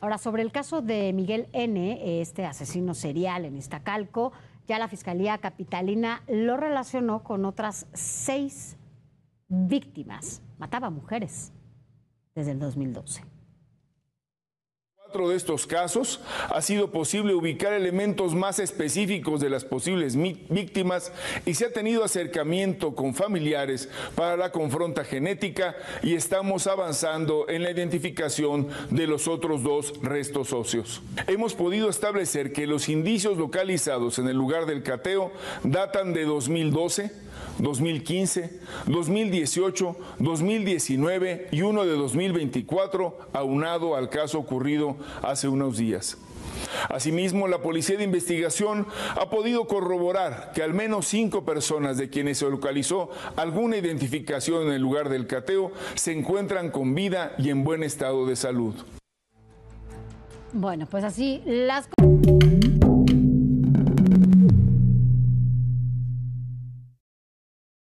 Ahora, sobre el caso de Miguel N., este asesino serial en Iztacalco, ya la Fiscalía Capitalina lo relacionó con otras seis víctimas. Mataba mujeres desde el 2012 de estos casos ha sido posible ubicar elementos más específicos de las posibles víctimas y se ha tenido acercamiento con familiares para la confronta genética y estamos avanzando en la identificación de los otros dos restos óseos. Hemos podido establecer que los indicios localizados en el lugar del cateo datan de 2012 2015, 2018, 2019 y uno de 2024, aunado al caso ocurrido hace unos días. Asimismo, la Policía de Investigación ha podido corroborar que al menos cinco personas de quienes se localizó alguna identificación en el lugar del cateo se encuentran con vida y en buen estado de salud. Bueno, pues así las...